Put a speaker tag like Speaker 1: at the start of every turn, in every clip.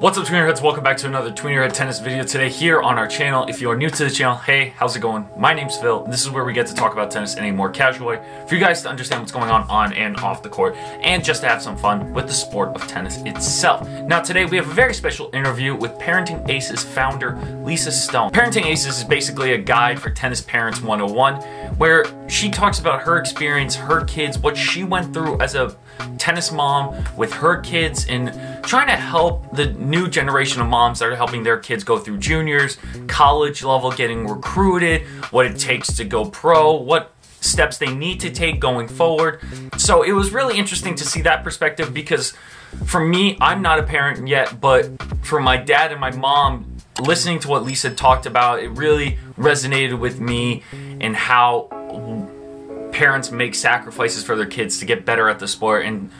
Speaker 1: What's up Tweener Heads? Welcome back to another Tweener Head Tennis video today here on our channel. If you are new to the channel, hey, how's it going? My name's Phil, and this is where we get to talk about tennis in a more casual way for you guys to understand what's going on on and off the court, and just to have some fun with the sport of tennis itself. Now today we have a very special interview with Parenting Aces founder Lisa Stone. Parenting Aces is basically a guide for tennis parents 101, where she talks about her experience, her kids, what she went through as a tennis mom with her kids and trying to help the new generation of moms that are helping their kids go through juniors, college level, getting recruited, what it takes to go pro, what steps they need to take going forward. So it was really interesting to see that perspective because for me, I'm not a parent yet, but for my dad and my mom, listening to what Lisa talked about, it really resonated with me and how parents make sacrifices for their kids to get better at the sport and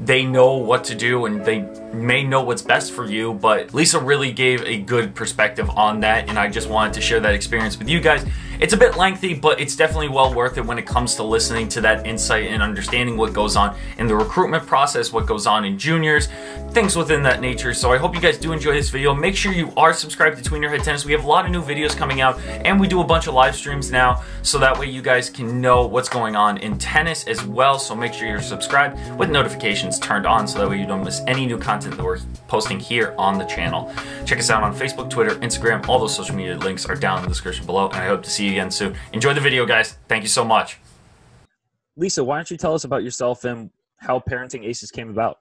Speaker 1: they know what to do and they may know what's best for you but Lisa really gave a good perspective on that and I just wanted to share that experience with you guys it's a bit lengthy, but it's definitely well worth it when it comes to listening to that insight and understanding what goes on in the recruitment process, what goes on in juniors, things within that nature. So I hope you guys do enjoy this video. Make sure you are subscribed to Tweener Head Tennis. We have a lot of new videos coming out, and we do a bunch of live streams now, so that way you guys can know what's going on in tennis as well. So make sure you're subscribed with notifications turned on, so that way you don't miss any new content that we're posting here on the channel. Check us out on Facebook, Twitter, Instagram. All those social media links are down in the description below, and I hope to see you again soon. Enjoy the video, guys. Thank you so much.
Speaker 2: Lisa, why don't you tell us about yourself and how Parenting Aces came about?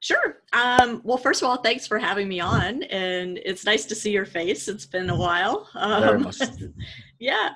Speaker 3: Sure. Um, well, first of all, thanks for having me on, and it's nice to see your face. It's been a while. Um, yeah.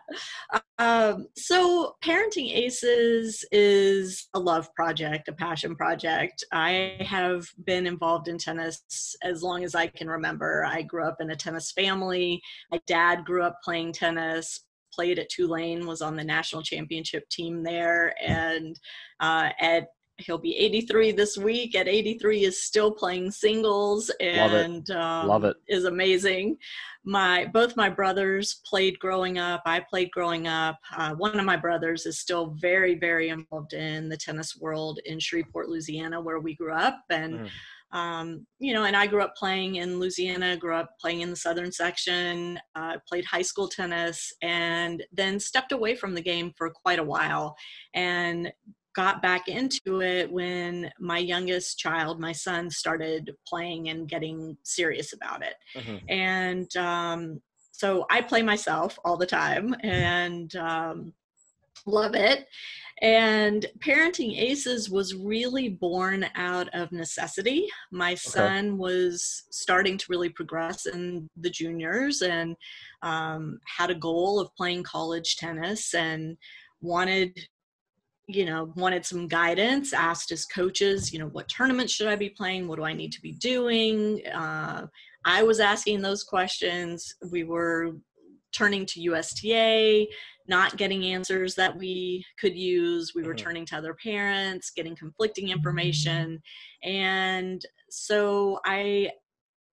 Speaker 3: Um, so, Parenting Aces is a love project, a passion project. I have been involved in tennis as long as I can remember. I grew up in a tennis family. My dad grew up playing tennis, played at Tulane, was on the national championship team there, and uh, at he'll be 83 this week at 83 is still playing singles and
Speaker 2: Love it.
Speaker 3: Um,
Speaker 2: Love it.
Speaker 3: is amazing my both my brothers played growing up i played growing up uh, one of my brothers is still very very involved in the tennis world in shreveport louisiana where we grew up and
Speaker 2: Mm.
Speaker 3: um, you know and i grew up playing in louisiana grew up playing in the southern section uh, played high school tennis and then stepped away from the game for quite a while and got back into it when my youngest child, my son, started playing and getting serious about it.
Speaker 2: Mhm.
Speaker 3: And um, so I play myself all the time and um, love it. And Parenting Aces was really born out of necessity. My son was starting to really progress in the juniors and um, had a goal of playing college tennis and wanted you know wanted some guidance asked his coaches you know what tournaments should i be playing? What do i need to be doing? Uh, i was asking those questions. We were turning to usta not getting answers that we could use. We were
Speaker 2: Mhm.
Speaker 3: turning to other parents getting conflicting information. And so i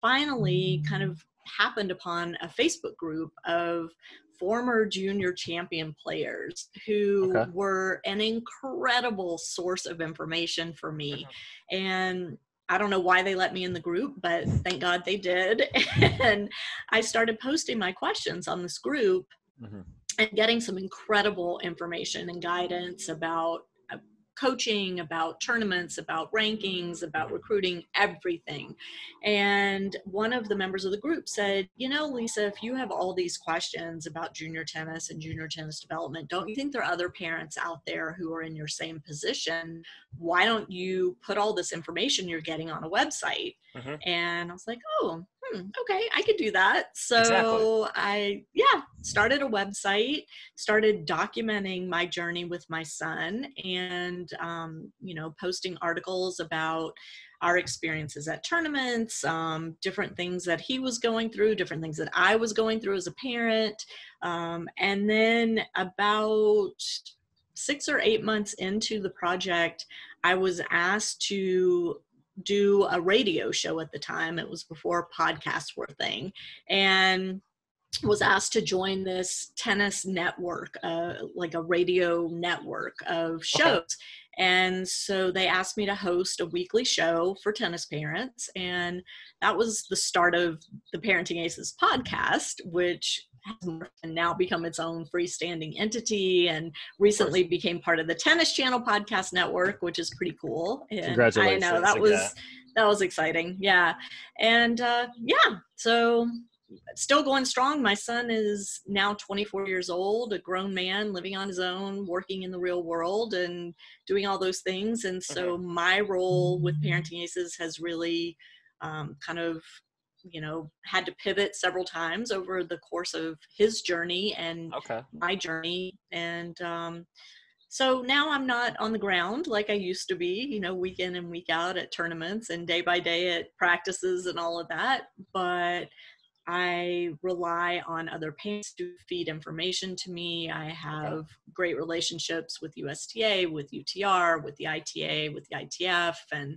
Speaker 3: finally kind of happened upon a facebook group of former junior champion players who
Speaker 2: Okay.
Speaker 3: were an incredible source of information for me. And I don't know why they let me in the group, but thank God they did. and I started posting my questions on this group
Speaker 2: Mhm.
Speaker 3: and getting some incredible information and guidance about coaching, about tournaments, about rankings, about recruiting, everything. And one of the members of the group said, You know, Lisa, if you have all these questions about junior tennis and junior tennis development, don't you think there are other parents out there who are in your same position? Why don't you put all this information you're getting on a website?
Speaker 2: Mhm.
Speaker 3: And I was like, Oh, hmm, okay, I could do that. So
Speaker 2: Exactly.
Speaker 3: I, yeah, started a website, started documenting my journey with my son, and um, you know, posting articles about our experiences at tournaments, um, different things that he was going through, different things that I was going through as a parent, um, and then about six or eight months into the project, I was asked to do a radio show at the time. It was before podcasts were a thing. And was asked to join this tennis network, uh, like a radio network of shows. Okay. And so they asked me to host a weekly show for tennis parents. And that was the start of the Parenting Aces podcast, which has now become its own freestanding entity and recently became part of the Tennis Channel podcast network, which is pretty cool. And
Speaker 1: Congratulations.
Speaker 3: I know that was that was exciting. Yeah. And uh, yeah, so still going strong. My son is now 24 years old, a grown man living on his own, working in the real world and doing all those things. And so mm-hmm. my role with Parenting Aces has really um, kind of, you know, had to pivot several times over the course of his journey and
Speaker 1: okay.
Speaker 3: my journey. And um, so now I'm not on the ground like I used to be, you know, week in and week out at tournaments and day by day at practices and all of that. But I rely on other parents to feed information to me. I have great relationships with USTA, with UTR, with the ITA, with the ITF, and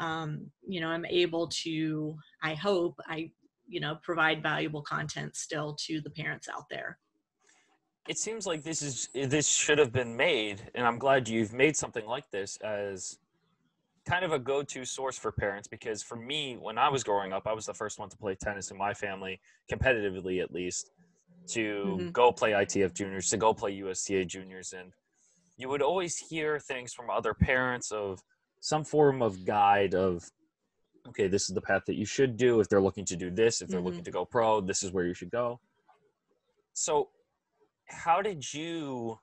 Speaker 3: um, you know I'm able to. I hope I you know provide valuable content still to the parents out there.
Speaker 1: It seems like this is this should have been made, and I'm glad you've made something like this as kind of a go-to source for parents because for me when i was growing up i was the first one to play tennis in my family competitively at least to mm-hmm. go play itf juniors to go play usta juniors and you would always hear things from other parents of some form of guide of okay this is the path that you should do if they're looking to do this if they're mm-hmm. looking to go pro this is where you should go so how did you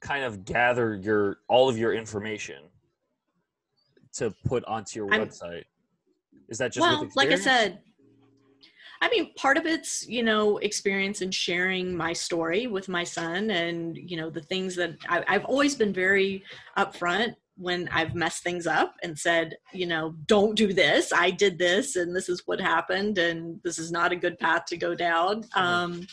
Speaker 1: kind of gather your all of your information to put onto your I'm, website? Is that just
Speaker 3: well, like I said, I mean, part of it's, you know, experience and sharing my story with my son and, you know, the things that I, I've always been very upfront when I've messed things up and said, you know, don't do this. I did this and this is what happened and this is not a good path to go down. Mm-hmm. Um,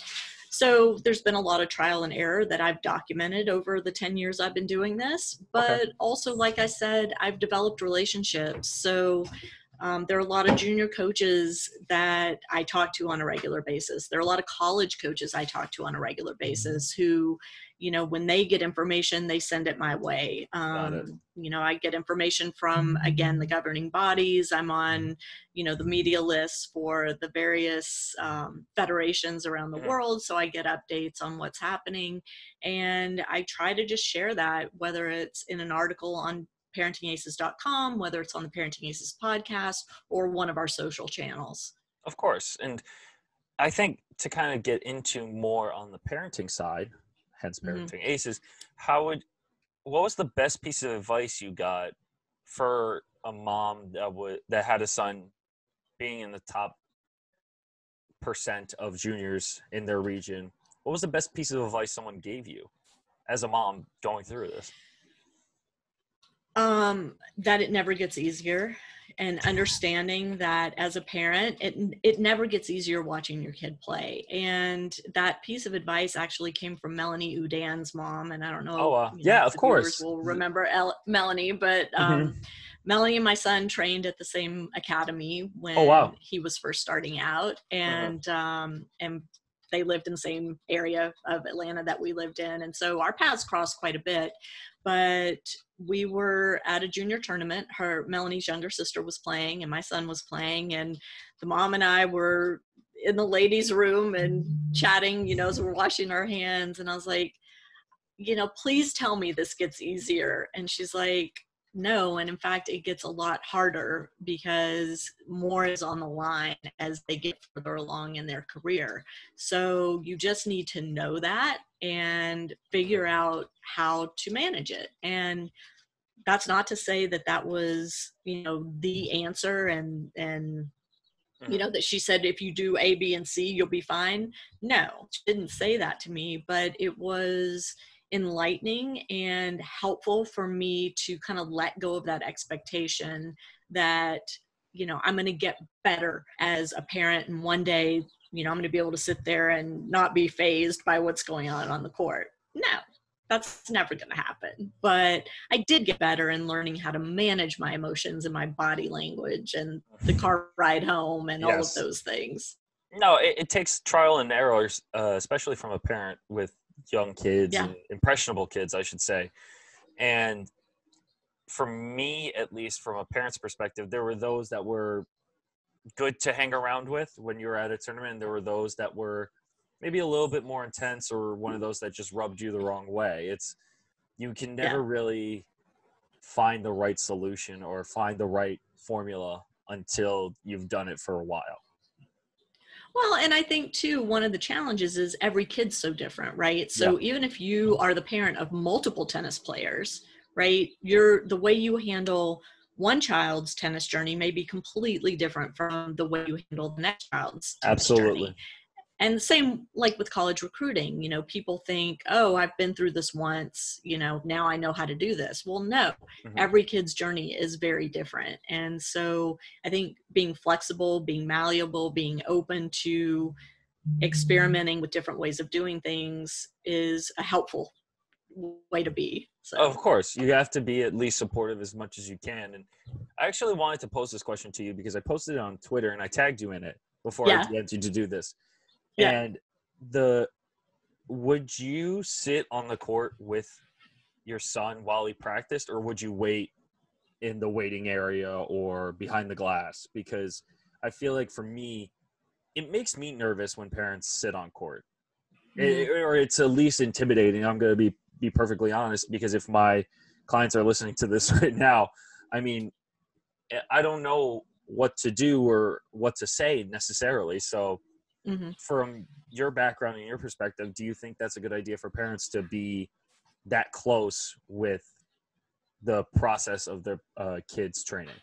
Speaker 3: so there's been a lot of trial and error that I've documented over the 10 years I've been doing this. But okay. also, like I said, I've developed relationships. So um, there are a lot of junior coaches that I talk to on a regular basis. There are a lot of college coaches I talk to on a regular basis who you know when they get information they send it my way. Um, you know i get information from again the governing bodies. I'm on you know the media lists for the various um, federations around the mm-hmm. world so i get updates on what's happening. And i try to just share that whether it's in an article on parentingaces.com whether it's on the parenting aces podcast or one of our social channels.
Speaker 1: Of course. And i think to kind of get into more on the parenting side hence parenting mm-hmm. aces how would what was the best piece of advice you got for a mom that would that had a son being in the top percent of juniors in their region what was the best piece of advice someone gave you as a mom going through this
Speaker 3: um that it never gets easier and understanding that as a parent it it never gets easier watching your kid play and that piece of advice actually came from melanie Oudin's mom and i don't know
Speaker 1: oh uh, yeah know, of course
Speaker 3: will remember El- melanie but mm-hmm. um, mm-hmm. melanie and my son trained at the same academy when
Speaker 1: oh, wow.
Speaker 3: he was first starting out uh-huh. and um, and they lived in the same area of Atlanta that we lived in. And so our paths crossed quite a bit but we were at a junior tournament. Her Melanie's younger sister was playing, and my son was playing, and the mom and I were in the ladies' room and chatting. You know, as we're washing our hands, and I was like, you know, please tell me this gets easier. And she's like, no and in fact it gets a lot harder because more is on the line as they get further along in their career. So you just need to know that and figure out how to manage it. And that's not to say that that was you know the answer and and you mm-hmm. know that she said if you do a b and c you'll be fine. No she didn't say that to me but it was enlightening and helpful for me to kind of let go of that expectation that you know i'm going to get better as a parent and one day you know i'm going to be able to sit there and not be phased by what's going on on the court. No that's never going to happen. But i did get better in learning how to manage my emotions and my body language and the car ride home and yes. all of those things.
Speaker 1: No, it, it takes trial and errors, uh, especially from a parent with young kids
Speaker 3: Yeah.
Speaker 1: impressionable kids, I should say. And for me, at least from a parent's perspective, there were those that were good to hang around with when you were at a tournament. And there were those that were maybe a little bit more intense or one of those that just rubbed you the wrong way. It's you can never really find the right solution or find the right formula until you've done it for a while.
Speaker 3: Well, and I think too, one of the challenges is every kid's so different, right? So even if you are the parent of multiple tennis players, right, you're the way you handle one child's tennis journey may be completely different from the way you handle the next child's tennis
Speaker 1: Absolutely.
Speaker 3: journey. And the same like with college recruiting, you know, people think, oh, I've been through this once, you know, now I know how to do this. Well, no,
Speaker 1: Mhm.
Speaker 3: every kid's journey is very different. And so I think being flexible, being malleable, being open to experimenting with different ways of doing things is a helpful way to be. So,
Speaker 1: Of course, you have to be at least supportive as much as you can. And I actually wanted to post this question to you because I posted it on Twitter and I tagged you in it before
Speaker 3: Yeah.
Speaker 1: I get you to do this.
Speaker 3: Yeah.
Speaker 1: And the would you sit on the court with your son while he practiced, or would you wait in the waiting area or behind the glass? Because I feel like for me, it makes me nervous when parents sit on court. It- mm-hmm. or it's at least intimidating. I'm going to be be perfectly honest because if my clients are listening to this right now, I mean, I don't know what to do or what to say necessarily. So,
Speaker 3: Mhm.
Speaker 1: from your background and your perspective, do you think that's a good idea for parents to be that close with the process of their uh, kids' training?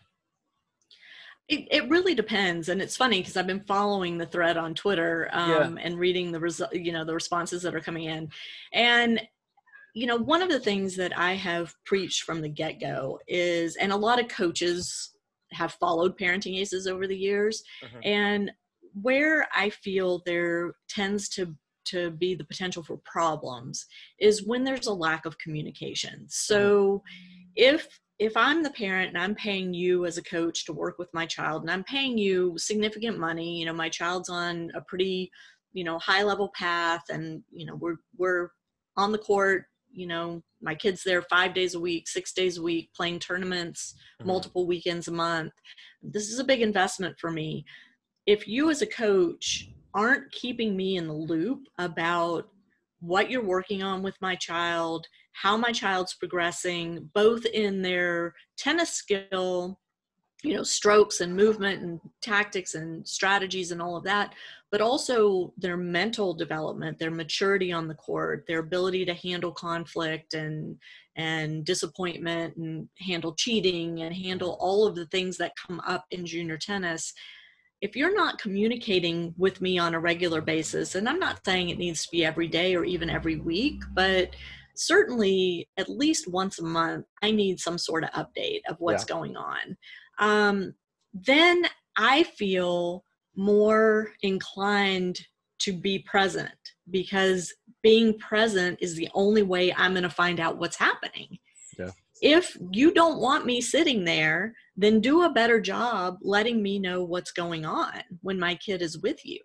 Speaker 3: It, it really depends, and it's funny because I've been following the thread on Twitter um, and reading the result, you know, the responses that are coming in, and you know, one of the things that I have preached from the get go is, and a lot of coaches have followed parenting aces over the years,
Speaker 1: Mhm.
Speaker 3: and where I feel there tends to to be the potential for problems is when there's a lack of communication. So if if I'm the parent and I'm paying you as a coach to work with my child and I'm paying you significant money, you know, my child's on a pretty, you know, high level path and, you know, we're we're on the court, you know, my kids there 5 days a week, 6 days a week playing tournaments,
Speaker 1: Mhm.
Speaker 3: multiple weekends a month. This is a big investment for me. If you as a coach aren't keeping me in the loop about what you're working on with my child, how my child's progressing, both in their tennis skill, you know, strokes and movement and tactics and strategies and all of that, but also their mental development, their maturity on the court, their ability to handle conflict and and disappointment and handle cheating and handle all of the things that come up in junior tennis if you're not communicating with me on a regular basis, and I'm not saying it needs to be every day or even every week, but certainly at least once a month, I need some sort of update of what's going on. Um, then I feel more inclined to be present because being present is the only way I'm going to find out what's happening. If you don't want me sitting there, then do a better job letting me know what's going on when my kid is with you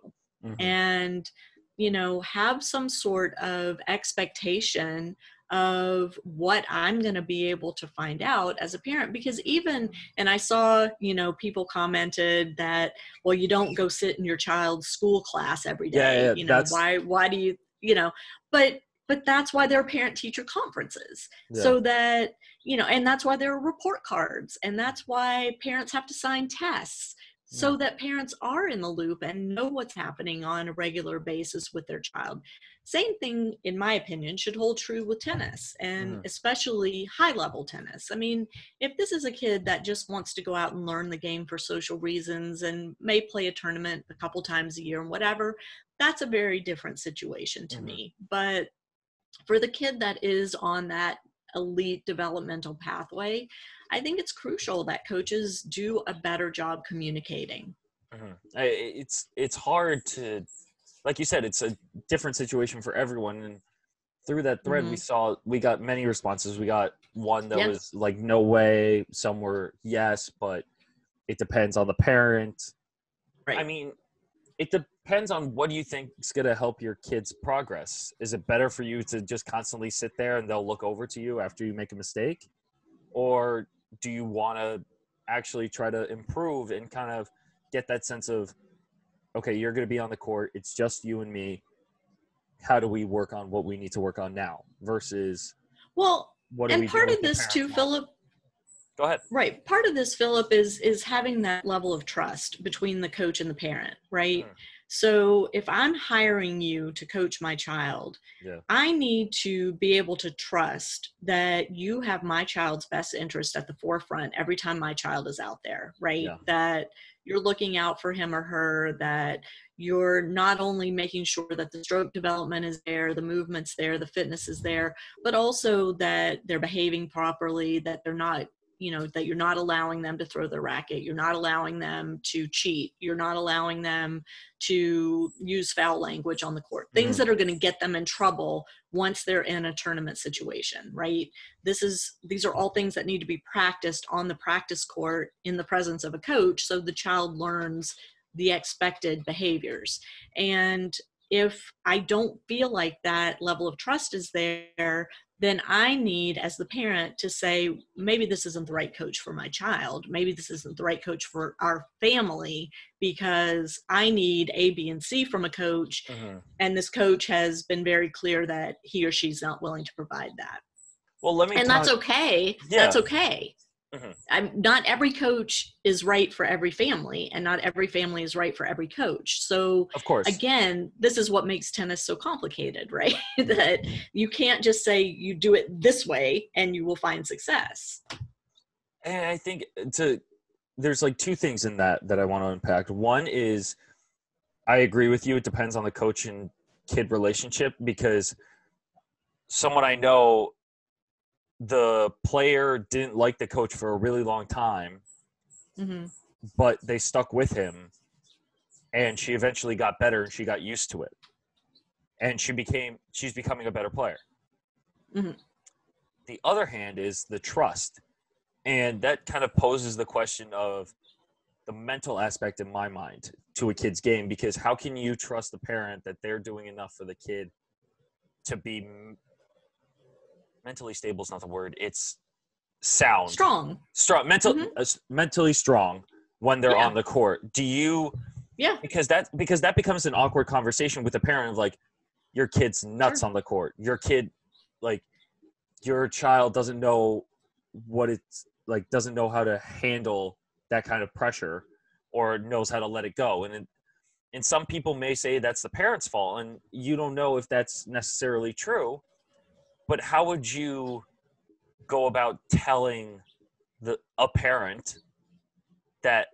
Speaker 1: Mhm.
Speaker 3: and you know have some sort of expectation of what i'm going to be able to find out as a parent because even and i saw you know people commented that well you don't go sit in your child's school class every day.
Speaker 1: Yeah, yeah,
Speaker 3: you know
Speaker 1: that's-
Speaker 3: why why do you you know but but that's why there are parent teacher conferences
Speaker 1: Yeah.
Speaker 3: so that you know and that's why there are report cards and that's why parents have to sign tests so that parents are in the loop and know what's happening on a regular basis with their child same thing in my opinion should hold true with tennis and
Speaker 1: Mhm.
Speaker 3: especially high level tennis i mean if this is a kid that just wants to go out and learn the game for social reasons and may play a tournament a couple times a year and whatever that's a very different situation to
Speaker 1: Mhm.
Speaker 3: me but for the kid that is on that elite developmental pathway, I think it's crucial that coaches do a better job communicating.
Speaker 1: Mhm. It's it's hard to, like you said, it's a different situation for everyone. And through that thread, we saw we got many responses. We got one that
Speaker 3: Yeah.
Speaker 1: was like, "No way." Some were yes, but it depends on the parent.
Speaker 3: Right.
Speaker 1: I mean, it depends on what do you think is going to help your kids progress. Is it better for you to just constantly sit there and they'll look over to you after you make a mistake, or do you want to actually try to improve and kind of get that sense of, okay, you're going to be on the court. It's just you and me. How do we work on what we need to work on now versus
Speaker 3: well,
Speaker 1: what?
Speaker 3: and part of this too, Philip.
Speaker 1: Go ahead.
Speaker 3: Right. Part of this, Philip, is is having that level of trust between the coach and the parent, right? Mm. So if I'm hiring you to coach my child, yeah. I need to be able to trust that you have my child's best interest at the forefront every time my child is out there, right? Yeah. That you're looking out for him or her, that you're not only making sure that the stroke development is there, the movement's there, the fitness is there, but also that they're behaving properly, that they're not you know that you're not allowing them to throw the racket you're not allowing them to cheat you're not allowing them to use foul language on the court. Things mm. that are going to get them in trouble once they're in a tournament situation right? This is these are all things that need to be practiced on the practice court in the presence of a coach so the child learns the expected behaviors. And if I don't feel like that level of trust is there, then I need, as the parent, to say, maybe this isn't the right coach for my child. Maybe this isn't the right coach for our family because I need A, B, and C from a coach. Mm-hmm. And this coach has been very clear that he or she's not willing to provide that.
Speaker 1: Well, let me.
Speaker 3: And talk- that's okay. Yeah. That's okay. Mm-hmm. I'm, not every coach is right for every family, and not every family is right for every coach. So,
Speaker 1: of course,
Speaker 3: again, this is what makes tennis so complicated, right? that you can't just say you do it this way and you will find success.
Speaker 1: And I think to there's like two things in that that I want to unpack. One is I agree with you. It depends on the coach and kid relationship because someone I know the player didn't like the coach for a really long time, mm-hmm. but they stuck with him, and she eventually got better and she got used to it, and she became she's becoming a better player. Mm-hmm. The other hand is the trust, and that kind of poses the question of the mental aspect in my mind to a kid's game because how can you trust the parent that they're doing enough for the kid to be mentally stable is not the word. It's sound,
Speaker 3: strong,
Speaker 1: strong, mental, mm-hmm. uh, mentally strong when they're yeah. on the court. Do you?
Speaker 3: Yeah.
Speaker 1: Because that because that becomes an awkward conversation with a parent of like, your kid's nuts sure. on the court. Your kid, like, your child doesn't know what it's like. Doesn't know how to handle that kind of pressure, or knows how to let it go. And it, and some people may say that's the parent's fault, and you don't know if that's necessarily true but how would you go about telling the a parent that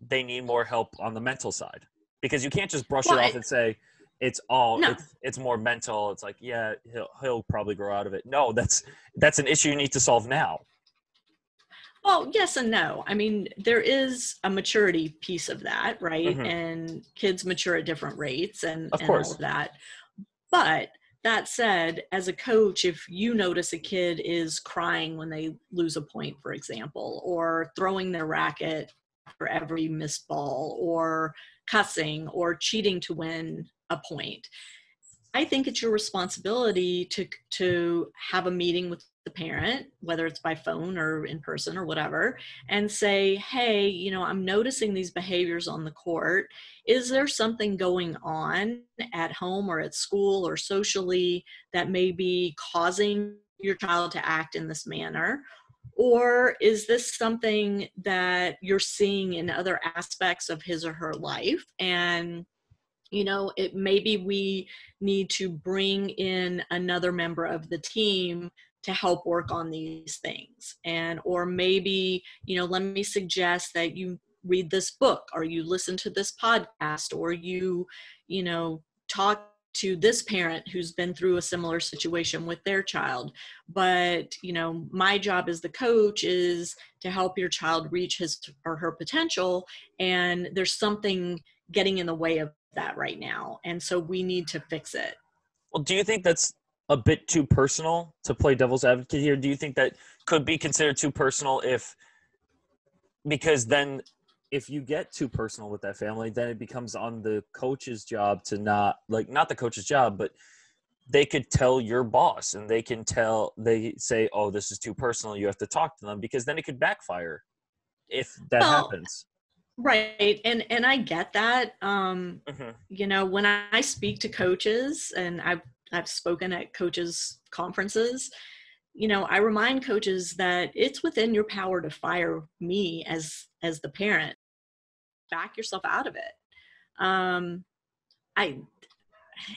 Speaker 1: they need more help on the mental side? Because you can't just brush well, it off and say it's all no. it's, it's more mental. It's like yeah he'll, he'll probably grow out of it. No that's that's an issue you need to solve now.
Speaker 3: Well yes and no. I mean there is a maturity piece of that right? Mm-hmm. and kids mature at different rates and,
Speaker 1: of
Speaker 3: and
Speaker 1: course.
Speaker 3: all of that. But that said, as a coach, if you notice a kid is crying when they lose a point, for example, or throwing their racket for every missed ball, or cussing, or cheating to win a point, I think it's your responsibility to to have a meeting with the parent, whether it's by phone or in person or whatever, and say, hey, you know, I'm noticing these behaviors on the court. Is there something going on at home or at school or socially that may be causing your child to act in this manner? Or is this something that you're seeing in other aspects of his or her life? And you know it maybe we need to bring in another member of the team to help work on these things. And or maybe you know let me suggest that you read this book or you listen to this podcast or you you know talk to this parent who's been through a similar situation with their child. But you know my job as the coach is to help your child reach his or her potential and there's something getting in the way of that right now and so we need to fix it
Speaker 1: well do you think that's a bit too personal to play devil's advocate here? Do you think that could be considered too personal if because then if you get too personal with that family, then it becomes on the coach's job to not like not the coach's job, but they could tell your boss and they can tell they say, "Oh, this is too personal. You have to talk to them," because then it could backfire if that
Speaker 3: Well,
Speaker 1: happens.
Speaker 3: Right. And and I get that. Um,
Speaker 1: Mhm.
Speaker 3: you know, when I speak to coaches and I've I've spoken at coaches conferences, you know, I remind coaches that it's within your power to fire me as as the parent. Back yourself out of it. Um I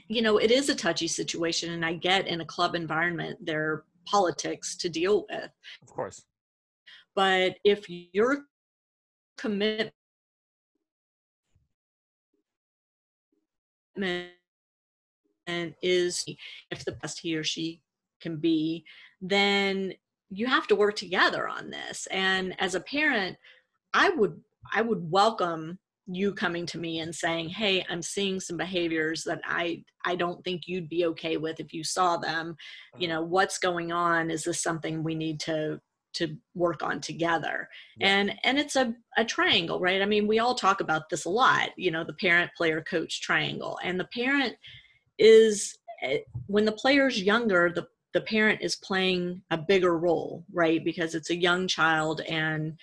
Speaker 3: you know, it is a touchy situation and I get in a club environment there are politics to deal with.
Speaker 1: Of course.
Speaker 3: But if your commitment and is if the best he or she can be then you have to work together on this. And as a parent i would i would welcome you coming to me and saying hey i'm seeing some behaviors that i i don't think you'd be okay with if you saw them. You mm-hmm. know what's going on? Is this something we need to to work on together.
Speaker 1: Yeah.
Speaker 3: and and it's a, a triangle right? I mean we all talk about this a lot you know the parent player coach triangle. And the parent is eh, when the player's younger the the parent is playing a bigger role right? Because it's a young child and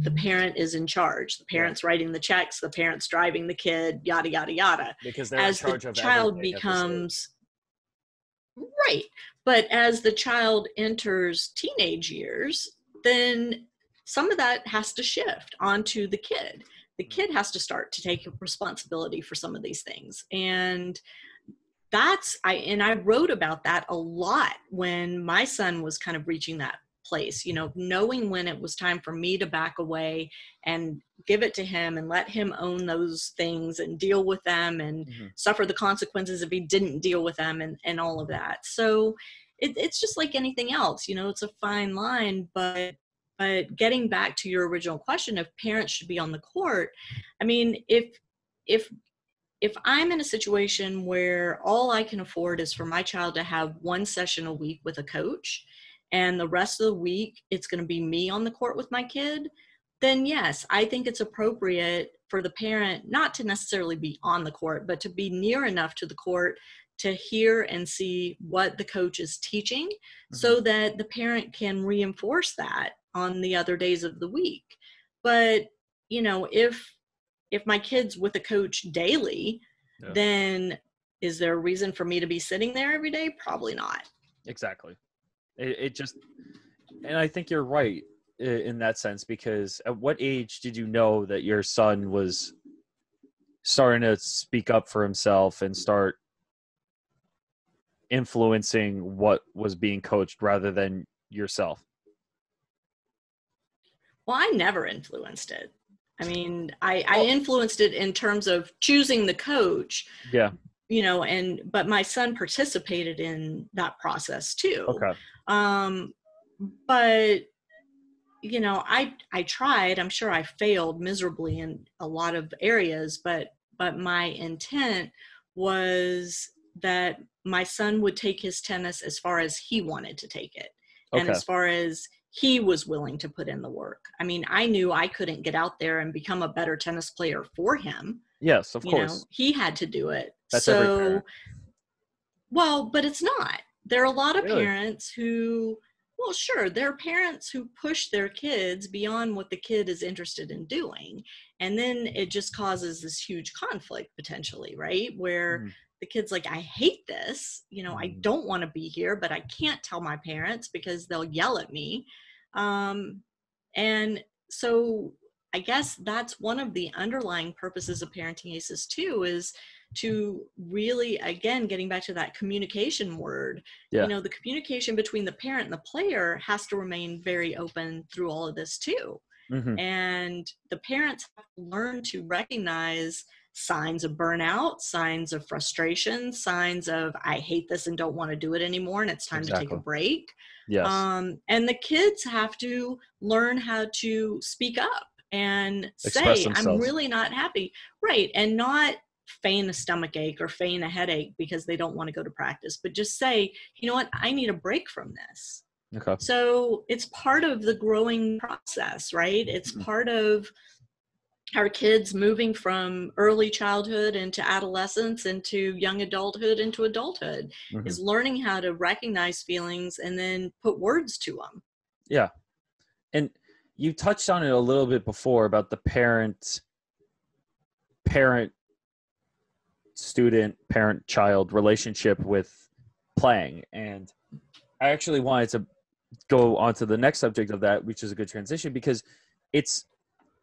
Speaker 3: the parent is in charge. The parent's writing the checks the parent's driving the kid yada yada yada.
Speaker 1: Because they're
Speaker 3: as
Speaker 1: in charge
Speaker 3: the
Speaker 1: of
Speaker 3: child becomes right. But as the child enters teenage years then some of that has to shift onto the kid. The mm-hmm. kid has to start to take responsibility for some of these things. And that's i and i wrote about that a lot when my son was kind of reaching that place you know knowing when it was time for me to back away and give it to him and let him own those things and deal with them and
Speaker 1: Mhm.
Speaker 3: suffer the consequences if he didn't deal with them and, and all of that so it, it's just like anything else you know it's a fine line but but getting back to your original question if parents should be on the court i mean if if if i'm in a situation where all i can afford is for my child to have one session a week with a coach and the rest of the week it's going to be me on the court with my kid then yes i think it's appropriate for the parent not to necessarily be on the court but to be near enough to the court to hear and see what the coach is teaching mm-hmm. so that the parent can reinforce that on the other days of the week but you know if if my kids with a coach daily
Speaker 1: Yeah.
Speaker 3: then is there a reason for me to be sitting there every day probably not
Speaker 1: Exactly. It, it just, and I think you're right in that sense because at what age did you know that your son was starting to speak up for himself and start influencing what was being coached rather than yourself?
Speaker 3: Well, I never influenced it. I mean, I, I influenced it in terms of choosing the coach,
Speaker 1: Yeah.
Speaker 3: You know, and but my son participated in that process too.
Speaker 1: Okay.
Speaker 3: Um, but you know, I I tried. I'm sure I failed miserably in a lot of areas, but but my intent was that my son would take his tennis as far as he wanted to take it and as far as he was willing to put in the work. I mean, I knew I couldn't get out there and become a better tennis player for him.
Speaker 1: Yes, of
Speaker 3: you
Speaker 1: course.
Speaker 3: know, he had to do it.
Speaker 1: That's
Speaker 3: so, well, but it's not. There are a lot of
Speaker 1: Really?
Speaker 3: parents who, well, sure, there are parents who push their kids beyond what the kid is interested in doing. And then it just causes this huge conflict potentially, right? Where
Speaker 1: Mhm.
Speaker 3: the kid's like, I hate this. You know, I
Speaker 1: Mhm.
Speaker 3: don't want to be here, but I can't tell my parents because they'll yell at me. Um, and so I guess that's one of the underlying purposes of parenting aces too is to really again getting back to that communication word
Speaker 1: Yeah.
Speaker 3: you know the communication between the parent and the player has to remain very open through all of this too
Speaker 1: Mm-hmm.
Speaker 3: and the parents have to learn to recognize signs of burnout signs of frustration signs of i hate this and don't want to do it anymore and it's time to take a break
Speaker 1: Yes.
Speaker 3: um, and the kids have to learn how to speak up and
Speaker 1: Express
Speaker 3: say i'm really not happy right and not feign a stomach ache or feign a headache because they don't want to go to practice but just say you know what i need a break from this
Speaker 1: okay.
Speaker 3: so it's part of the growing process right it's
Speaker 1: Mhm.
Speaker 3: part of our kids moving from early childhood into adolescence into young adulthood into adulthood
Speaker 1: Mhm.
Speaker 3: is learning how to recognize feelings and then put words to them
Speaker 1: Yeah. And you touched on it a little bit before about the parent parent student parent child relationship with playing and I actually wanted to go on to the next subject of that which is a good transition because it's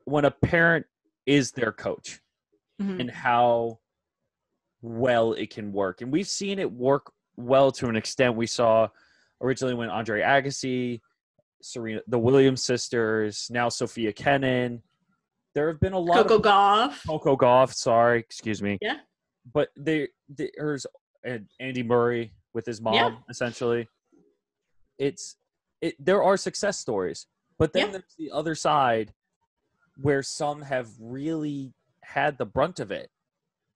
Speaker 1: when a parent is their coach
Speaker 3: Mhm.
Speaker 1: and how well it can work. And we've seen it work well to an extent. We saw originally when Andre Agassi, Serena, the Williams sisters, now Sofia Kenin. There have been a lot
Speaker 3: coco
Speaker 1: of
Speaker 3: Gauff
Speaker 1: Coco Gauff. Sorry, excuse me.
Speaker 3: Yeah.
Speaker 1: But there, there's and Andy Murray with his mom,
Speaker 3: Yeah.
Speaker 1: essentially. It's it. There are success stories, but then
Speaker 3: Yeah.
Speaker 1: there's the other side, where some have really had the brunt of it,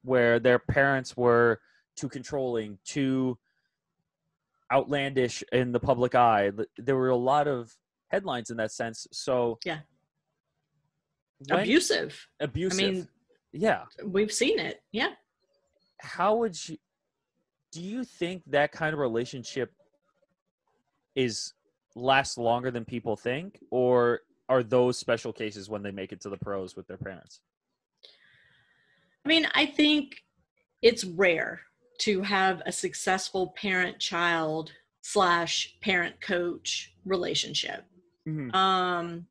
Speaker 1: where their parents were too controlling, too outlandish in the public eye. There were a lot of headlines in that sense. So
Speaker 3: Yeah.
Speaker 1: when-
Speaker 3: abusive
Speaker 1: abusive.
Speaker 3: I mean-
Speaker 1: yeah.
Speaker 3: we've seen it yeah
Speaker 1: how would you do you think that kind of relationship is lasts longer than people think or are those special cases when they make it to the pros with their parents
Speaker 3: I mean, I think it's rare to have a successful parent child slash parent coach relationship.
Speaker 1: Mhm.
Speaker 3: Um,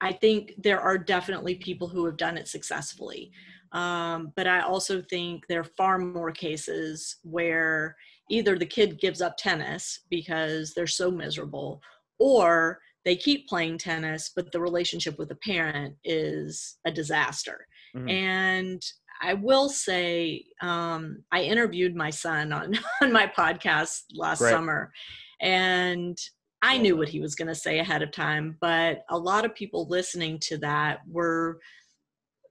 Speaker 3: I think there are definitely people who have done it successfully. Um, but I also think there are far more cases where either the kid gives up tennis because they're so miserable, or they keep playing tennis, but the relationship with the parent is a disaster.
Speaker 1: Mhm.
Speaker 3: And I will say, um, I interviewed my son on, on my podcast last
Speaker 1: Great.
Speaker 3: summer, and I knew what he was going to say ahead of time, but a lot of people listening to that were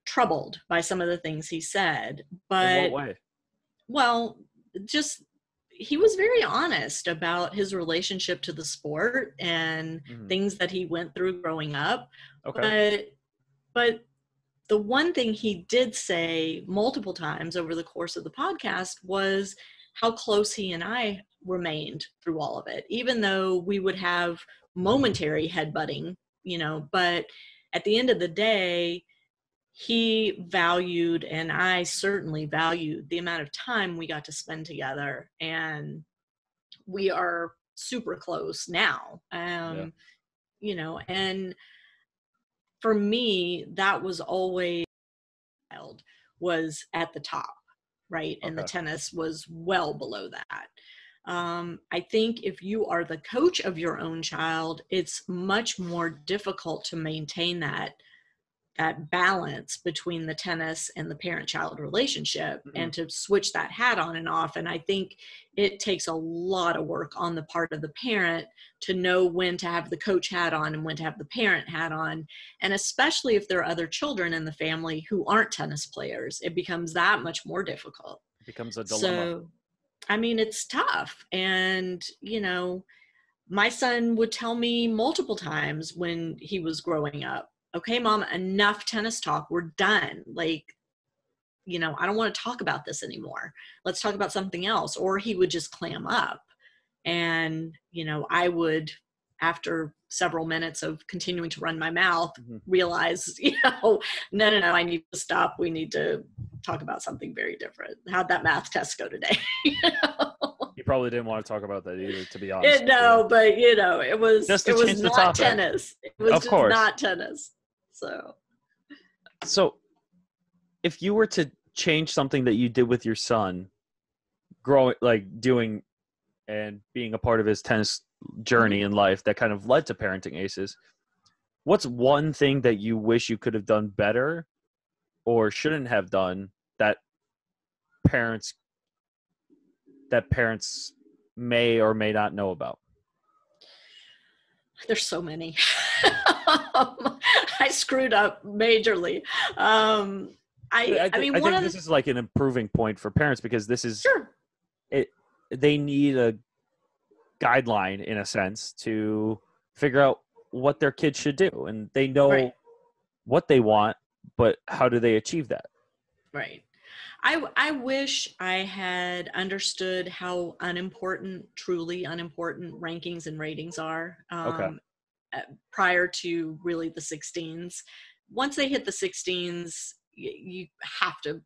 Speaker 3: troubled by some of the things he said. But
Speaker 1: what way
Speaker 3: well, just he was very honest about his relationship to the sport and
Speaker 1: Mhm.
Speaker 3: things that he went through growing up.
Speaker 1: okay
Speaker 3: But but the one thing he did say multiple times over the course of the podcast was how close he and I remained through all of it, even though we would have momentary headbutting, you know, but at the end of the day, he valued and I certainly valued the amount of time we got to spend together and we are super close now. Um you know, and for me that was always wild was at the top, right? And the tennis was well below that. Um, I think if you are the coach of your own child, it's much more difficult to maintain that that balance between the tennis and the parent-child relationship
Speaker 1: Mhm.
Speaker 3: and to switch that hat on and off. And I think it takes a lot of work on the part of the parent to know when to have the coach hat on and when to have the parent hat on. And especially if there are other children in the family who aren't tennis players, it becomes that much more difficult.
Speaker 1: it becomes a dilemma
Speaker 3: So, I mean, it's tough. And, you know, my son would tell me multiple times when he was growing up, okay, mom, enough tennis talk. We're done. Like, you know, I don't want to talk about this anymore. Let's talk about something else. Or he would just clam up. And, you know, I would, after several minutes of continuing to run my mouth,
Speaker 1: Mhm.
Speaker 3: realize, you know, no, no, no, I need to stop. We need to talk about something very different. How'd that math test go today? You know?
Speaker 1: probably didn't want to talk about that either to be honest
Speaker 3: It, no, but you know, it was
Speaker 1: Just
Speaker 3: it was not
Speaker 1: topic.
Speaker 3: tennis. It was
Speaker 1: Of
Speaker 3: just
Speaker 1: course.
Speaker 3: not tennis. So
Speaker 1: so if you were to change something that you did with your son growing like doing and being a part of his tennis journey in life that kind of led to parenting aces what's one thing that you wish you could have done better or shouldn't have done that parents that parents may or may not know about
Speaker 3: there's so many. Um, I screwed up majorly. Um, I, I,
Speaker 1: thi-
Speaker 3: mean,
Speaker 1: I
Speaker 3: one
Speaker 1: think
Speaker 3: of
Speaker 1: this
Speaker 3: the
Speaker 1: is like an improving point for parents because this is
Speaker 3: sure,
Speaker 1: they need a guideline in a sense to figure out what their kids should do and they know
Speaker 3: Right.
Speaker 1: what they want but how do they achieve that?
Speaker 3: Right. I, I wish I had understood how unimportant, truly unimportant rankings and ratings are um,
Speaker 1: Okay.
Speaker 3: Uh, prior to really the 16s. Once they hit the 16s, you, you have to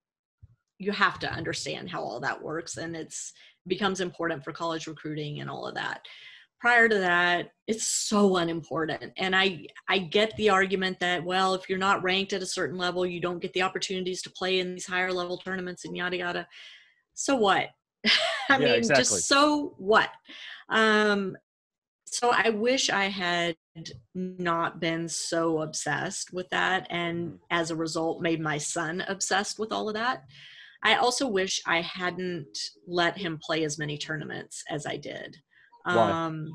Speaker 3: you have to understand how all that works and it's becomes important for college recruiting and all of that prior to that it's so unimportant and i i get the argument that well if you're not ranked at a certain level you don't get the opportunities to play in these higher level tournaments and yada yada so what i
Speaker 1: Yeah,
Speaker 3: mean
Speaker 1: exactly.
Speaker 3: just so what um so i wish i had not been so obsessed with that and as a result made my son obsessed with all of that. I also wish i hadn't let him play as many tournaments as i did um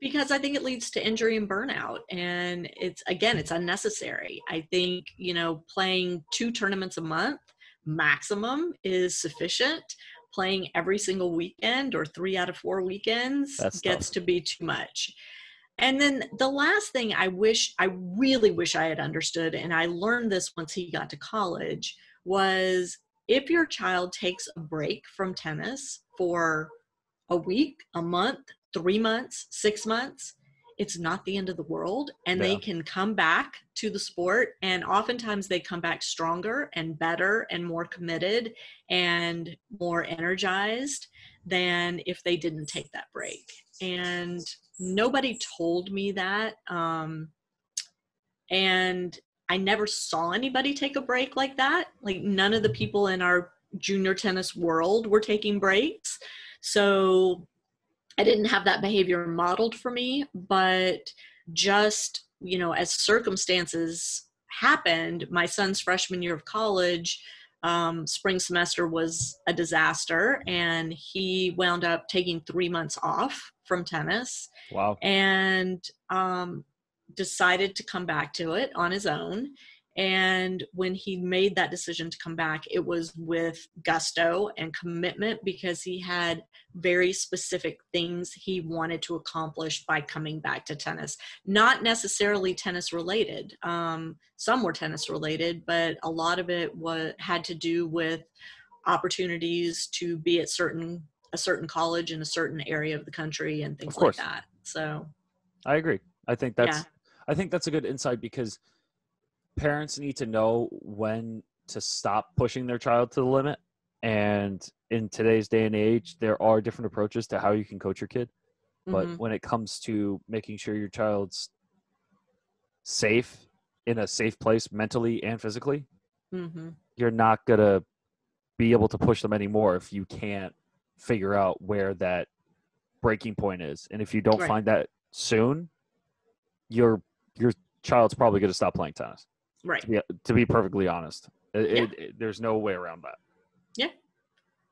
Speaker 3: because i think it leads to injury and burnout and it's again it's unnecessary. I think you know playing two tournaments a month maximum is sufficient playing every single weekend or three out of four weekends
Speaker 1: That's
Speaker 3: gets
Speaker 1: tough.
Speaker 3: to be too much and then the last thing I wish, I really wish I had understood, and I learned this once he got to college, was if your child takes a break from tennis for a week, a month, three months, six months, it's not the end of the world. And they can come back to the sport. And oftentimes they come back stronger and better and more committed and more energized than if they didn't take that break. And nobody told me that. Um, and I never saw anybody take a break like that. Like none of the people in our junior tennis world were taking breaks. So I didn't have that behavior modeled for me, but just, you know, as circumstances happened, my son's freshman year of college, um, spring semester was a disaster, and he wound up taking three months off from tennis
Speaker 1: Wow.
Speaker 3: and um, decided to come back to it on his own. And when he made that decision to come back, it was with gusto and commitment because he had very specific things he wanted to accomplish by coming back to tennis. Not necessarily tennis related. Um, some were tennis related, but a lot of it was had to do with opportunities to be at certain a certain college in a certain area of the country and things like that. So
Speaker 1: I agree. I think that's
Speaker 3: Yeah.
Speaker 1: I think that's a good insight because parents need to know when to stop pushing their child to the limit. And in today's day and age, there are different approaches to how you can coach your kid. But
Speaker 3: mhm,
Speaker 1: when it comes to making sure your child's safe in a safe place mentally and physically,
Speaker 3: mhm.
Speaker 1: you're not gonna be able to push them anymore if you can't figure out where that breaking point is. And if you don't
Speaker 3: Right.
Speaker 1: find that soon, your your child's probably gonna stop playing tennis.
Speaker 3: Right.
Speaker 1: To be, to be perfectly honest, It-
Speaker 3: Yeah.
Speaker 1: it- it- there's no way around that.
Speaker 3: Yeah.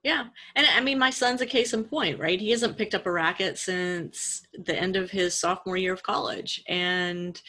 Speaker 3: Yeah. And I mean, my son's a case in point, right? He hasn't picked up a racket since the end of his sophomore year of college. And,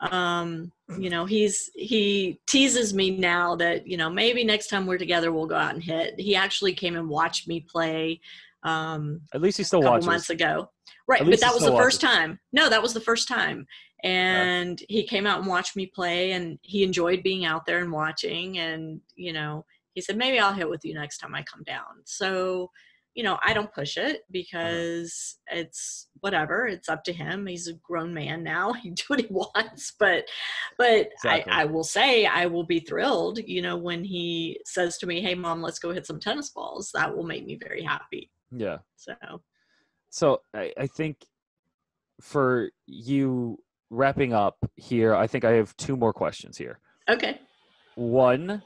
Speaker 3: um, you know, he's, he teases me now that, you know, maybe next time we're together, we'll go out and hit. He actually came and watched me play, um,
Speaker 1: At least he still a
Speaker 3: couple
Speaker 1: watches.
Speaker 3: months ago. Right, but that was the
Speaker 1: still
Speaker 3: first time. No, that was the first time. And he came out and watched me play and he enjoyed being out there and watching and, you know, he said maybe I'll hit with you next time I come down. So, you know, I don't push it uh-huh. because it's whatever, it's up to him. He's a grown man now. He do what he wants, but but
Speaker 1: Exactly.
Speaker 3: I, I will say I will be thrilled, you know, when he says to me, "Hey mom, let's go hit some tennis balls." That will make me very happy.
Speaker 1: Yeah.
Speaker 3: So,
Speaker 1: So I, I think for you wrapping up here, I think I have two more questions here.
Speaker 3: okay.
Speaker 1: One,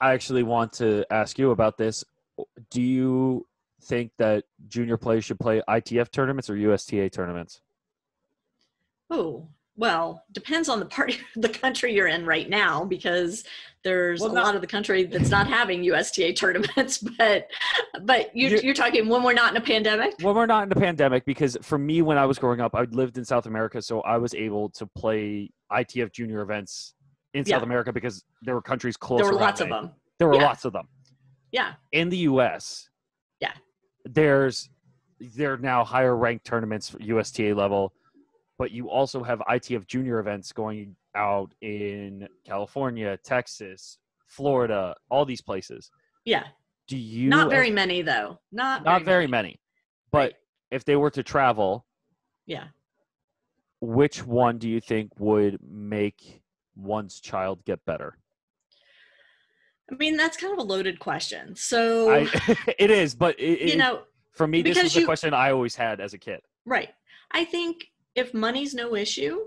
Speaker 1: I actually want to ask you about this. Do you think that junior players should play ITF tournaments or USTA tournaments?
Speaker 3: Oh, well, depends on the part of the country you're in right now because there's
Speaker 1: Well,
Speaker 3: a
Speaker 1: not-
Speaker 3: lot of the country that's not having USTA tournaments. But but you,
Speaker 1: You-
Speaker 3: you're talking when we're not in a pandemic.
Speaker 1: when we're not in a pandemic because for me, when I was growing up, I lived in South America, so I was able to play ITF junior events in
Speaker 3: Yeah.
Speaker 1: South America because there were countries close.
Speaker 3: There were lots of them.
Speaker 1: There were
Speaker 3: Yeah.
Speaker 1: lots of them.
Speaker 3: Yeah.
Speaker 1: in the U.S.
Speaker 3: Yeah.
Speaker 1: there's there are now higher ranked tournaments for USTA level, but you also have ITF junior events going out in California, Texas, Florida, all these places.
Speaker 3: Yeah.
Speaker 1: Do you
Speaker 3: Not very many though. Not
Speaker 1: not very
Speaker 3: many.
Speaker 1: many. But
Speaker 3: Right.
Speaker 1: if they were to travel,
Speaker 3: Yeah.
Speaker 1: which one do you think would make one's child get better?
Speaker 3: I mean, that's kind of a loaded question. So,
Speaker 1: I, it is, but it,
Speaker 3: you know,
Speaker 1: for me, this is the question I always had as a kid.
Speaker 3: right. I think if money's no issue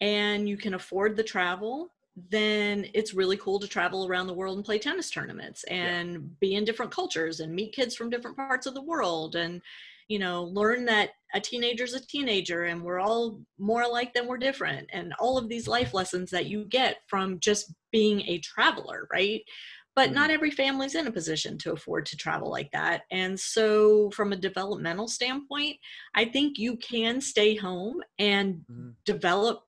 Speaker 3: and you can afford the travel, then it's really cool to travel around the world and play tennis tournaments and be in different cultures and meet kids from different parts of the world and you know learn that a teenager's a teenager and we're all more alike than we're different. And all of these life lessons that you get from just being a traveler right but not every family's in a position to afford to travel like that and so from a developmental standpoint i think you can stay home and
Speaker 1: Mhm.
Speaker 3: develop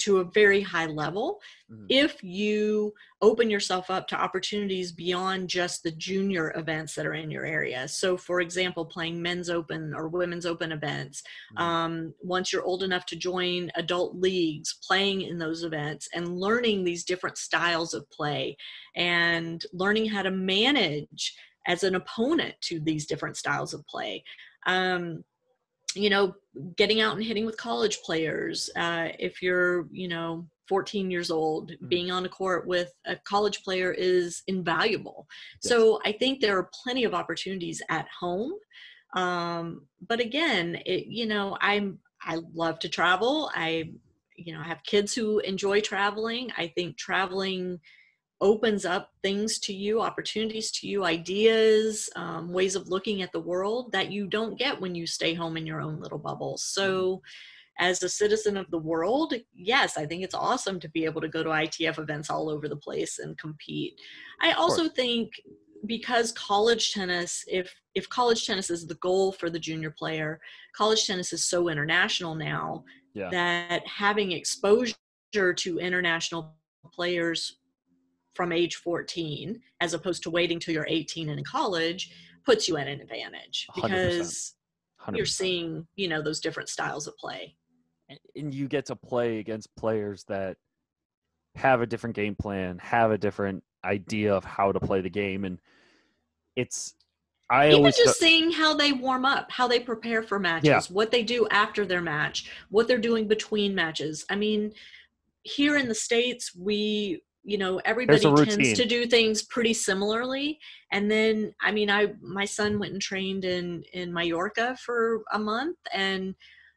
Speaker 3: to a very high level
Speaker 1: Mhm.
Speaker 3: if you open yourself up to opportunities beyond just the junior events that are in your area. So, for example, playing men's open or women's open events.
Speaker 1: Mhm.
Speaker 3: Um, once you're old enough to join adult leagues, playing in those events and learning these different styles of play and learning how to manage as an opponent to these different styles of play. Um, you know, getting out and hitting with college players. Uh, if you're, you know, 14 years old,
Speaker 1: Mhm.
Speaker 3: being on a court with a college player is invaluable. So I think there are plenty of opportunities at home. Um, but again, it, you know, I'm I love to travel. I, you know, I have kids who enjoy traveling. I think traveling opens up things to you, opportunities to you, ideas, um, ways of looking at the world that you don't get when you stay home in your own little bubble. So, as a citizen of the world, yes, I think it's awesome to be able to go to ITF events all over the place and compete. I also think because college tennis, if if college tennis is the goal for the junior player, college tennis is so international now
Speaker 1: Yeah.
Speaker 3: that having exposure to international players from age 14 as opposed to waiting till you're 18 and in college puts you at an advantage
Speaker 1: 100%.
Speaker 3: because
Speaker 1: 100%.
Speaker 3: you're seeing you know those different styles of play
Speaker 1: and you get to play against players that have a different game plan, have a different idea of how to play the game, and it's. I
Speaker 3: even
Speaker 1: always
Speaker 3: just
Speaker 1: fe-
Speaker 3: seeing how they warm up how they prepare for matches
Speaker 1: Yeah.
Speaker 3: what they do after their match what they're doing between matches i mean here in the states we you know everybody tends to do things pretty similarly and then i mean i my son went and trained in in mallorca for a month and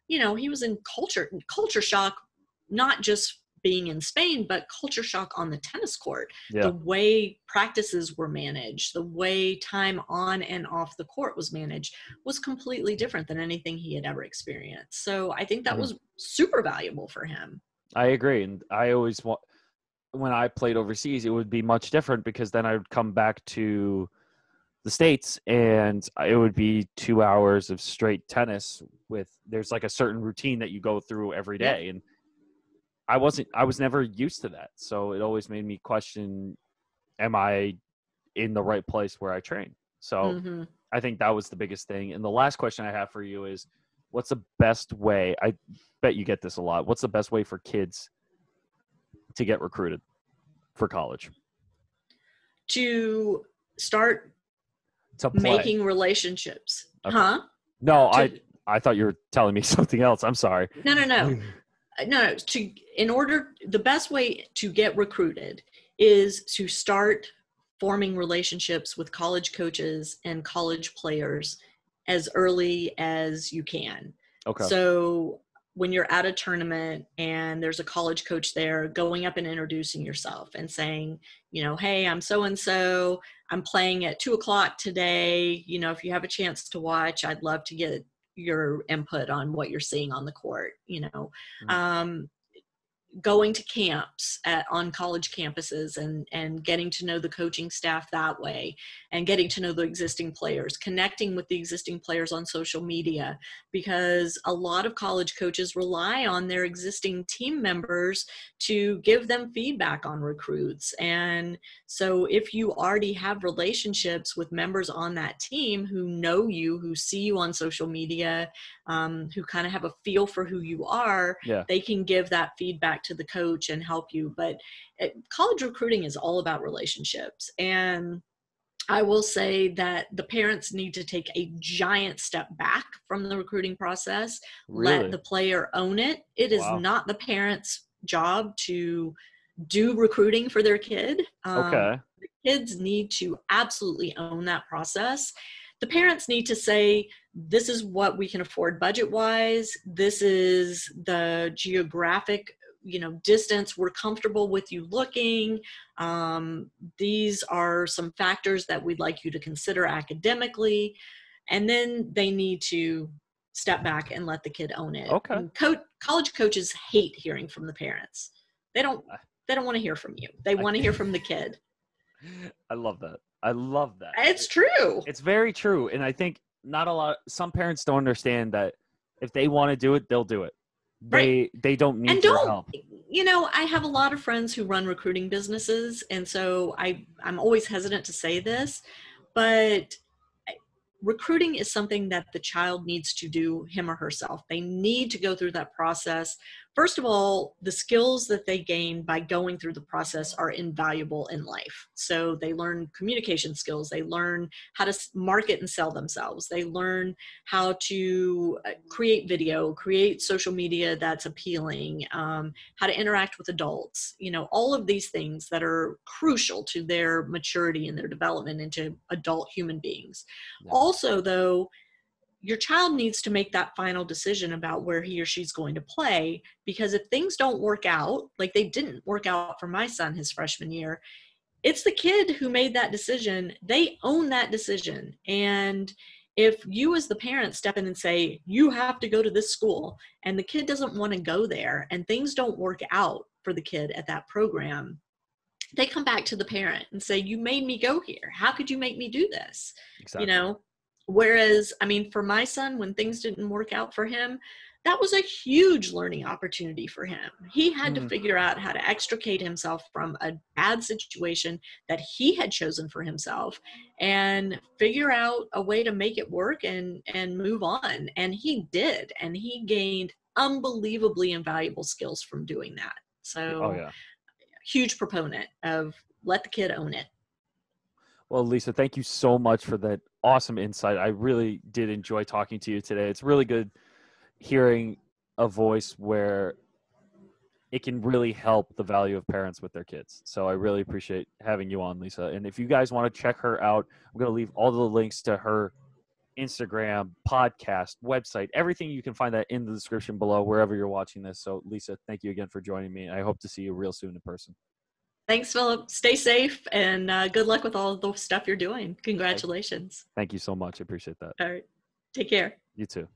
Speaker 3: you know he was in culture culture shock not just being in spain but culture shock on the tennis court
Speaker 1: yeah,
Speaker 3: the way practices were managed, the way time on and off the court was managed was completely different than anything he had ever experienced. So I think that
Speaker 1: Mhm.
Speaker 3: was super valuable for him.
Speaker 1: I agree, and I always want when I played overseas, it would be much different because then I would come back to the states and it would be two hours of straight tennis with there's like a certain routine that you go through every day Yeah. and i wasn't i was never used to that so it always made me question am i in the right place where i train so
Speaker 3: Mhm.
Speaker 1: i think that was the biggest thing and the last question i have for you is what's the best way i bet you get this a lot what's the best way for kids to get recruited for college
Speaker 3: To start
Speaker 1: to play
Speaker 3: making relationships.
Speaker 1: Okay.
Speaker 3: Huh?
Speaker 1: no i
Speaker 3: To-
Speaker 1: i thought you were telling me something else i'm sorry
Speaker 3: No, no, no. No, no. To in order, the best way to get recruited is to start forming relationships with college coaches and college players as early as you can.
Speaker 1: okay
Speaker 3: So when you're at a tournament and there's a college coach there, going up and introducing yourself and saying, you know, hey, I'm so and so. I'm playing at two o'clock today. You know, if you have a chance to watch, I'd love to get your input on what you're seeing on the court. You know,
Speaker 1: Mhm.
Speaker 3: um, going to camps at, on college campuses and and getting to know the coaching staff that way and getting to know the existing players connecting with the existing players on social media because a lot of college coaches rely on their existing team members to give them feedback on recruits. And so if you already have relationships with members on that team who know you who see you on social media um, who kind of have a feel for who you are
Speaker 1: yeah.
Speaker 3: they can give that feedback back to the coach and help you. But it, college recruiting is all about relationships. And I will say that the parents need to take a giant step back from the recruiting process.
Speaker 1: Really?
Speaker 3: Let the player own it. It is
Speaker 1: Wow.
Speaker 3: not the parent's job to do recruiting for their kid. Um,
Speaker 1: okay.
Speaker 3: kids need to absolutely own that process. The parents need to say, this is what we can afford budget wise. This is the geographic you know distance we're comfortable with you looking um, these are some factors that we'd like you to consider academically and then they need to step back and let the kid own it
Speaker 1: Okay.
Speaker 3: Co- college coaches hate hearing from the parents they don't they don't want to hear from you they want to hear from the kid
Speaker 1: I love that. I love that.
Speaker 3: it's true
Speaker 1: It's very true, and I think not a lot. Some parents don't understand that if they want to do it, they'll do it. They they don't need
Speaker 3: and
Speaker 1: your
Speaker 3: don't
Speaker 1: help.
Speaker 3: you know i have a lot of friends who run recruiting businesses and so i i'm always hesitant to say this but recruiting is something that the child needs to do him or herself they need to go through that process first of all the skills that they gain by going through the process are invaluable in life so they learn communication skills they learn how to market and sell themselves they learn how to uh, create video, create social media that's appealing, um, how to interact with adults, you know, all of these things that are crucial to their maturity and their development into adult human beings.
Speaker 1: Yeah.
Speaker 3: Also, though, your child needs to make that final decision about where he or she's going to play because if things don't work out, like they didn't work out for my son his freshman year, it's the kid who made that decision. They own that decision. And if you as the parent step in and say you have to go to this school and the kid doesn't want to go there and things don't work out for the kid at that program they come back to the parent and say you made me go here how could you make me do this
Speaker 1: Exactly.
Speaker 3: you know whereas i mean for my son when things didn't work out for him that was a huge learning opportunity for him he had to
Speaker 1: Mm.
Speaker 3: figure out how to extricate himself from a bad situation that he had chosen for himself and figure out a way to make it work and and move on and he did and he gained unbelievably invaluable skills from doing that so
Speaker 1: Oh yeah.
Speaker 3: huge proponent of let the kid own it
Speaker 1: Well, Lisa, thank you so much for that awesome insight. I really did enjoy talking to you today. It's really good hearing a voice where it can really help the value of parents with their kids. So I really appreciate having you on, Lisa. And if you guys want to check her out, I'm going to leave all the links to her Instagram, podcast, website, everything. You can find that in the description below, wherever you're watching this. So, Lisa, thank you again for joining me. I hope to see you real soon in person.
Speaker 3: Thanks philip stay safe and uh, good luck with all the stuff you're doing congratulations
Speaker 1: Thank you so much. I appreciate that.
Speaker 3: all right take care
Speaker 1: You too.